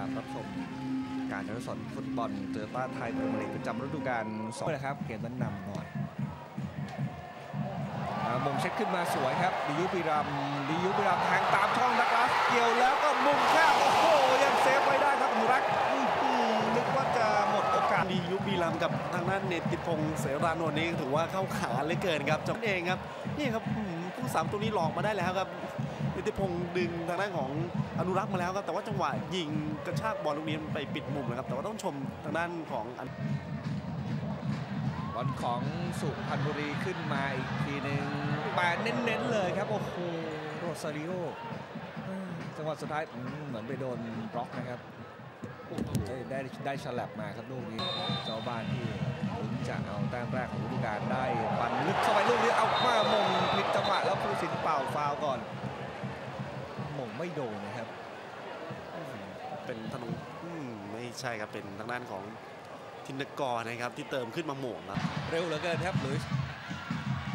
ามรับชมการถ่ายทอดสดฟุตบอลโตโยต้าไทยพรีเมียร์ลีกประจำฤดูกาล2นะครับเกมนั้นนำก่อนอ่ามงเช็คขึ้นมาสวยครับดิยุปิรัมดิยุปิรัมแทงตามช่องดักลาสเกี่ยวแล้วก็มุมแคบโอ้โหยังเซฟไว้ได้ครับอุรักนึกว่าจะหมดโอกาสมียุคบีรัมกับทางด้านเนติพงศ์เสรานนท์นี่ถือว่าเข้าขาเลือเกินครับจำเองครับนี่ครับผู้สามตัวนี้หลอกมาได้แล้วครับ นติพงศ์ดึงทางด้านของอนุรักษ์มาแล้วครับแต่ว่าจังหวะยิงกระชากบอลลูกนี้ไปปิดมุมนะครับแต่ว่าต้องชมทางด้านของบอลของสุพรรณบุรีขึ้นมาอีกทีหนึ่งแปเน้นๆเลยครับโอ้โหโรซาริโอจังหวะสุดท้ายอืมเหมือนไปโดนบล็อกนะครับได้ได้ได้ฉลับมาครับลูกนี้เจ้าบ้านที่ลุ้นจะเอาแต้มแรกของฤดูกาลได้ปั่นลึกเข้าไปลูกนี้เอามามงผิดจังหวะแล้วผู้สินเป่าฟาวล์ก่อนมง ไม่โดนนะครับเป็นธนูอืมไม่ใช่ครับเป็นทางด้านของทินกรนะครับที่เติมขึ้นมาหม่งครับเร็วเหลือเกินครับหลุยส์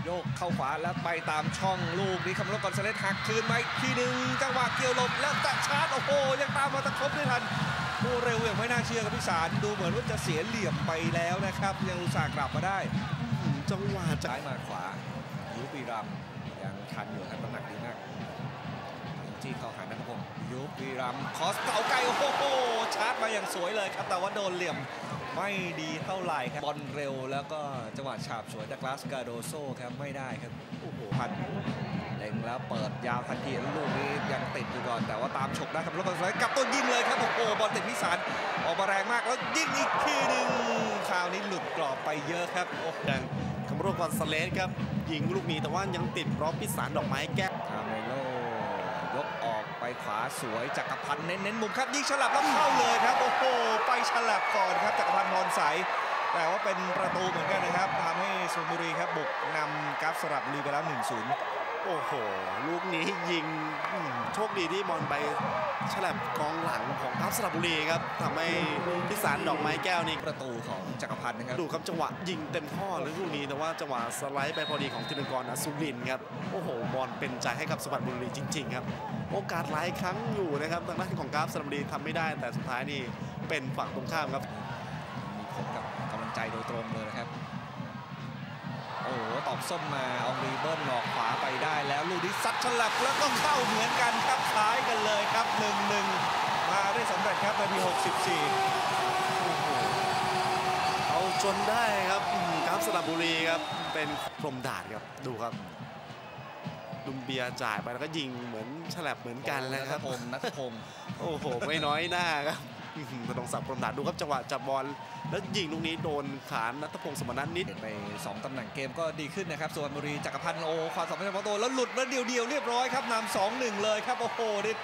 โยกเข้าขวาแล้วไปตามช่องลูกนี้คำรบกอนเซเลสหักคืนมาอีกทีหนึ่งจังหวะเกี่ยวหลบแล้วจะชาร์จโอ้โหยังตามมาตะครบได้ทันโอ้เร็วอย่างไม่น่าเชื่อครับพี่สารดูเหมือนว่าจะเสียเหลี่ยมไปแล้วนะครับ ยังอุตส่าห์กลับมาได้อืมจังหวะจะซ้ายมาขวายุปีรัมย์ยังทันอยู่ครับน้ำหนักดีมาก จี้เข้าหานัทพงศ์ยุปีรัมย์คอสเก่าไกลโอ้โหชาร์จมาอย่างสวยเลยครับ แต่ว่าโดนเหลี่ยมไม่ดีเท่าไหร่ครับบอลเร็วแล้วก็จังหวะฉาบฉวยจากลาสกาโดโซครับไม่ได้ครับโอ้โหพันเล็งแล้วเปิดยาวทันทีแล้วลูกนี้ยังติดอยู่ก่อน แต่ว่าตามฉกได้ครับแล้วก็สวยกลับต้นยิงเลยครับโอ้โหบอลติดพิสารออกมาแรงมากแล้วยิงอีกทีหนึ่งคราวนี้หลุดกรอบไปเยอะครับโอ้โหอย่างคำรบกอนซาเลสครับยิงลูกนี้แต่ว่ายังติดรอบพิสารดอกไม้แก้วคาเมโล ยกออกไปขวาสวยจักรพันธ์เน้นๆมุมครับยิงฉลับแล้วเข้าเลยครับโอ้โหไปฉลับก่อนครับจักรพันธ์พรใสแต่ว่าเป็นประตูเหมือนกันนะครับทำให้สุพรรณบุรีครับบุกนำกราฟสลับุรีไปแล้ว1-0 โอ้โห ลูกนี้ยิงอืมโชคดีที่บอลไปฉลับกองหลังของทัพสระบุรีครับทำให้พิสารดอกไม้แก้วนี่ประตูของจักรพันธ์นะครับดูครับจังหวะยิงเต็มข้อเลยลูกนี้แต่ว่าจังหวะสไลด์ไปพอดีของธินกรอสุรินทร์ครับโอ้โหบอลเป็นใจให้กับสุพรรณบุรีจริง ๆ ครับ โอกาสหลายครั้งอยู่นะครับทางด้านของกราฟสระบุรีทำไม่ได้แต่สุดท้ายนี่เป็นฝั่งตรงข้ามครับมีผลกับกำลังใจโดยตรงเลยนะครับ โอ้โหตอบส้มมาเอารีเบิลหลอกขวาไปได้แล้วลูกนี้ซัดฉลับแล้วก็เข้าเหมือนกันครับคล้ายกันเลยครับ1-1มาได้สำเร็จครับนาที 64โอ้โหเอาจนได้ครับอืมกราฟสระบุรีครับเป็นพรหมดาดครับดูครับดุมเบียร์จ่ายไปแล้วก็ยิงเหมือนฉลับเหมือนกันเลยครับนัทพงศ์นัทพงศ์โอ้โหไม่น้อยหน้าครับ อื้อหือธนงศักดิ์พรหมดาดดูครับจังหวะจับบอลแล้วยิงลูกนี้โดนขานนัทพงศ์สมนันท์นิดเปลี่ยนไป 2ตำแหน่งเกมก็ดีขึ้นนะครับส่วนบุรีจักรพันธ์โอความสำเร็จของตัวแล้วหลุดแล้วเดียวเดียวๆเรียบร้อยครับนำสองหนึ่งเลยครับโอ้โหนี่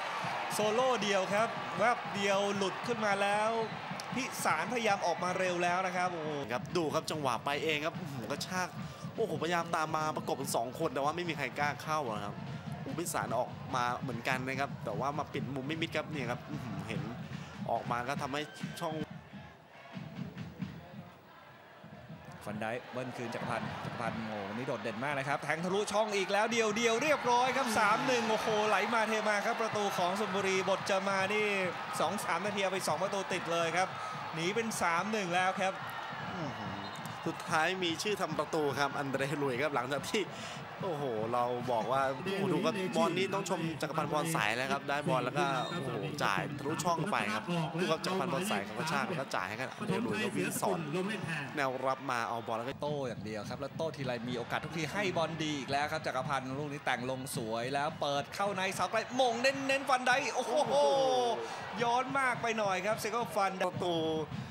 โซโล่เดียวครับแวบเดียวหลุดขึ้นมาแล้วพิสารพยายามออกมาเร็วแล้วนะครับโอ้โหครับดูครับจังหวะไปเองครับอื้อหือกระชากโอ้โหพยายามตามมาประกบกันสองคนแต่ว่าไม่มีใครกล้าเข้าอะครับอุพิสารออกมาเหมือนกันนะครับ แต่ว่ามาปิดมุมไม่มิดครับเนี่ยครับ ออกมาก็ทำให้ช่องฟันได้เบิ้ลคืนจักรพันธ์จักรพันธ์โอ้นี่โดดเด่นมากนะครับแทงทะลุช่องอีกแล้วเดียวเดียวเรียบร้อยครับ 3-1 โอ้โหไหลมาเทมาครับ ประตูของสุพรรณบุรีบทจะมานี่ 2-3 นาทีไป 2 ประตูติดเลยครับ หนีเป็น 3-1 แล้วครับ สุดท้ายมีชื่อทำประตูครับ อันเดรลุยครับหลังจากที่ โอ้โห เราบอกว่าโอ้โหดูครับบอลนี้ต้องชมจักรพันธ์บอลสายแล้วครับ ได้บอลแล้วก็โอ้โหจ่ายทะลุช่องเข้าไปครับดูครับจักรพันธ์บอลสายเขากระชากแล้วก็จ่ายให้กับอันเดรลุยแล้ววิ่งสอนแนวรับมาเอาบอลแล้วก็โต้อย่างเดียวครับ แล้วโต้ทีไรมีโอกาสทุกทีให้บอลดีอีกแล้วครับจักรพันธ์ลูกนี้แต่งลงสวยแล้วเปิดเข้าในเสาไกลมงเน้นเน้นๆฟันได้โอ้โหย้อนมากไปหน่อยครับเซก็ฟันประตูอืม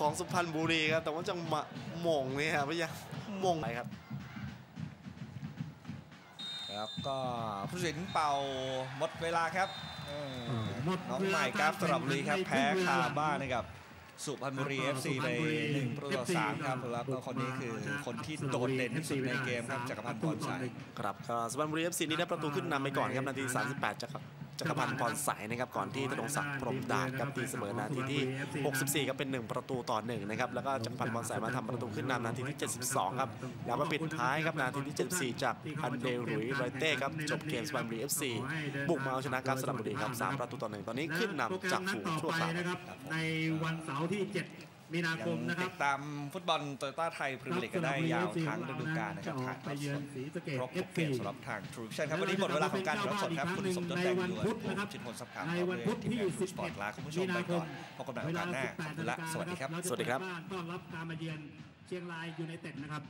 ของสุพรรณบุรีครับแต่ว่าจังหวะหม่งเนี่ยครับพยายามหม่งไปครับ แล้วก็ผู้สินเป่าหมดเวลาครับเออหมดน้องเวลาใหม่กราฟสระบุรีครับการแข่งขันแพ้คาบ้านในให้กับสุพรรณบุรีครับ FC ไปสุพรรณบุรีหนึ่งประตูต่อ FC สามครับครับแล้วก็คนนี้คือคนที่โดดเด่นที่สุดในเกมครับจักรพันธ์พรชัยครับก็สุพรรณบุรีเอฟซีนี่ได้ประตูขึ้นนำไปก่อนครับนาที 38จาก จักรพันธ์พรสายนะครับก่อนที่ธนงศักดิ์พรมดาษครับตีเสมอนาทีที่ 64ครับเป็น 1 ประตูต่อ1นะครับแล้วก็จักรพันธ์พรสายมาทำประตูขึ้นนำนาทีที่ 72 ครับแล้วมาปิดท้ายครับนาทีที่ 74 จากอันเดรุยไรเต้ครับจบเกมสปันบุรีเอฟซีบุกมาเอาชนะการสระบุรีครับสามประตูต่อหนึ่งตอนนี้ขึ้นนำจากฝูงชั่วคราวนะครับในวันเสาร์ที่ 7 มีนาคยัมงนะคติรับดตามฟุตบอลโตโยต้าไทยพรีเมียร์ลีกกันได้ยาวทั้งฤดูกาลนะครับถ่ายทไปอดเยืสอนดศรีสะเกษครบทุกเกม FC สำหรับทางทรูวิชั่นครับวันนี้หมดเวลาของการถ่ายทอดสดครับคุณสมยศแดงอยู่ผมชินพลสับขาวในวันพุธที่สปอร์ตลาคุณผู้ชมไปก่อนพบกันใหม่โอกาสหน้าขอบคุณและสวัสดีครับเาจะสวัสดีครับเปิบ้านต้อนรับการมาเยือนเชียงรายยูไนเต็ดนะครับ